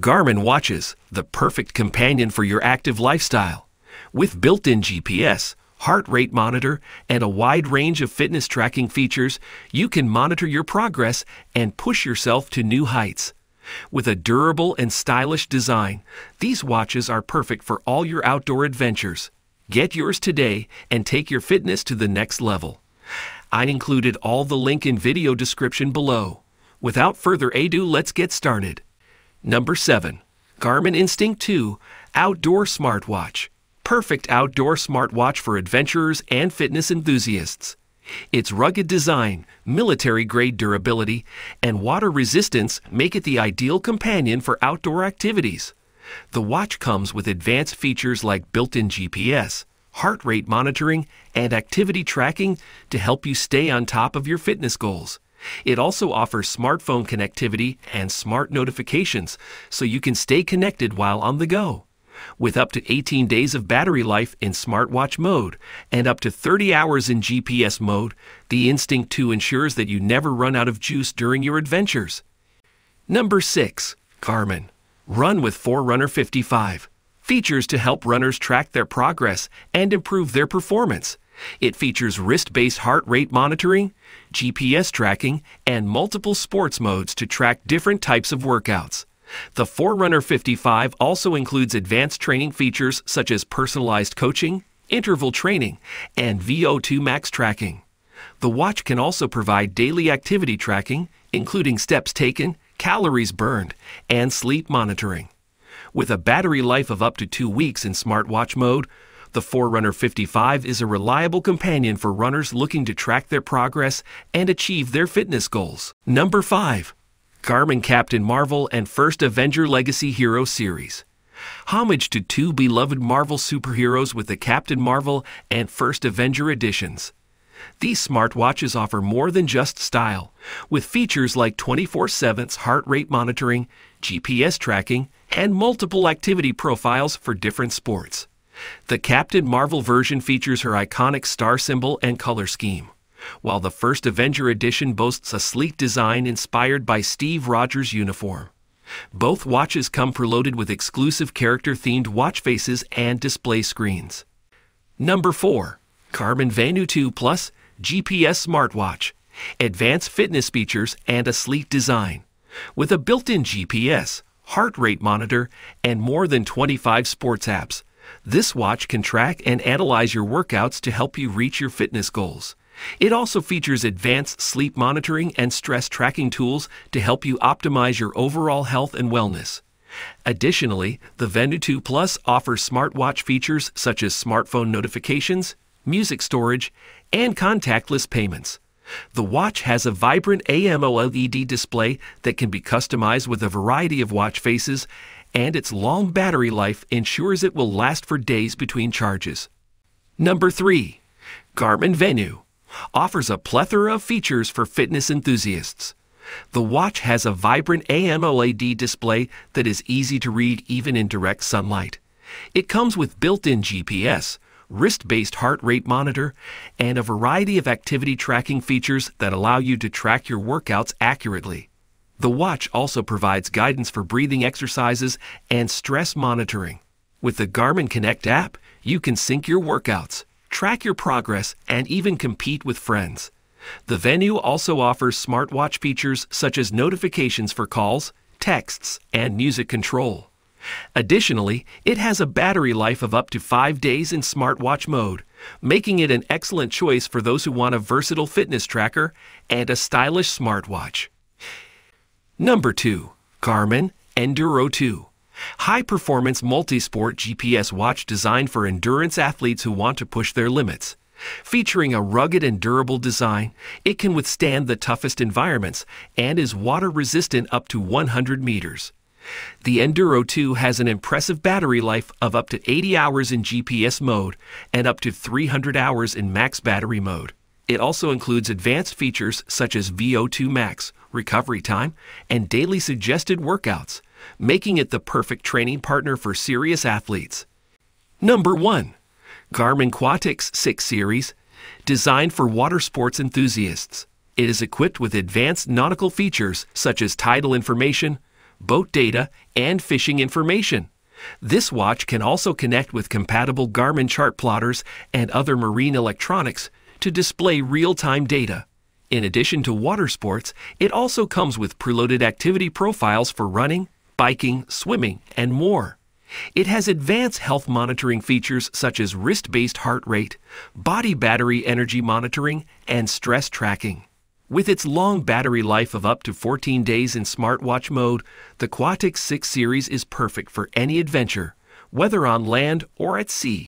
Garmin watches, the perfect companion for your active lifestyle. With built in GPS, heart rate monitor, and a wide range of fitness tracking features, you can monitor your progress and push yourself to new heights. With a durable and stylish design, these watches are perfect for all your outdoor adventures. Get yours today and take your fitness to the next level. I included all the link in video description below. Without further ado, let's get started. Number 7. Garmin Instinct 2 Outdoor Smartwatch. Perfect outdoor smartwatch for adventurers and fitness enthusiasts. Its rugged design, military grade durability, and water resistance make it the ideal companion for outdoor activities. The watch comes with advanced features like built in GPS, heart rate monitoring, and activity tracking to help you stay on top of your fitness goals. It also offers smartphone connectivity and smart notifications so you can stay connected while on the go. With up to 18 days of battery life in smartwatch mode and up to 30 hours in GPS mode, the Instinct 2 ensures that you never run out of juice during your adventures. Number 6. Garmin. Run with Forerunner 55. Features to help runners track their progress and improve their performance. It features wrist based heart rate monitoring, GPS tracking, and multiple sports modes to track different types of workouts. The Forerunner 55 also includes advanced training features such as personalized coaching, interval training, and VO2 max tracking. The watch can also provide daily activity tracking, including steps taken, calories burned, and sleep monitoring. With a battery life of up to two weeks in smartwatch mode, the Forerunner 55 is a reliable companion for runners looking to track their progress and achieve their fitness goals. Number 5. Garmin Captain Marvel and First Avenger Legacy Hero Series. Homage to two beloved Marvel superheroes with the Captain Marvel and First Avenger editions. These smartwatches offer more than just style, with features like 24 7 heart rate monitoring, GPS tracking, and multiple activity profiles for different sports. The Captain Marvel version features her iconic star symbol and color scheme, while the first Avenger edition boasts a sleek design inspired by Steve Rogers' uniform. Both watches come preloaded with exclusive character themed watch faces and display screens. Number 4. Garmin Venu 2 Plus GPS Smartwatch. Advanced fitness features and a sleek design. With a built in GPS, heart rate monitor, and more than 25 sports apps, this watch can track and analyze your workouts to help you reach your fitness goals. It also features advanced sleep monitoring and stress tracking tools to help you optimize your overall health and wellness. Additionally, the Venu 2 Plus offers smartwatch features such as smartphone notifications, music storage, and contactless payments. The watch has a vibrant AMOLED display that can be customized with a variety of watch faces and its long battery life ensures it will last for days between charges. Number 3. Garmin Venu offers a plethora of features for fitness enthusiasts. The watch has a vibrant AMOLED display that is easy to read even in direct sunlight. It comes with built-in GPS, wrist-based heart rate monitor, and a variety of activity tracking features that allow you to track your workouts accurately. The watch also provides guidance for breathing exercises and stress monitoring. With the Garmin Connect app, you can sync your workouts, track your progress, and even compete with friends. The Venu also offers smartwatch features such as notifications for calls, texts, and music control. Additionally, it has a battery life of up to five days in smartwatch mode, making it an excellent choice for those who want a versatile fitness tracker and a stylish smartwatch. Number 2. Garmin Enduro 2. High performance multi-sport GPS watch designed for endurance athletes who want to push their limits. Featuring a rugged and durable design, it can withstand the toughest environments and is water resistant up to 100 meters. The Enduro 2 has an impressive battery life of up to 80 hours in GPS mode and up to 300 hours in max battery mode. It also includes advanced features such as VO2 max, recovery time, and daily suggested workouts, making it the perfect training partner for serious athletes. Number 1. Garmin Quatix 6 Series, designed for water sports enthusiasts. It is equipped with advanced nautical features such as tidal information, boat data, and fishing information. This watch can also connect with compatible Garmin chart plotters and other marine electronics to display real time data. In addition to water sports, it also comes with preloaded activity profiles for running, biking, swimming, and more. It has advanced health monitoring features such as wrist based heart rate, body battery energy monitoring, and stress tracking. With its long battery life of up to 14 days in smartwatch mode, the Quatix 6 series is perfect for any adventure, whether on land or at sea.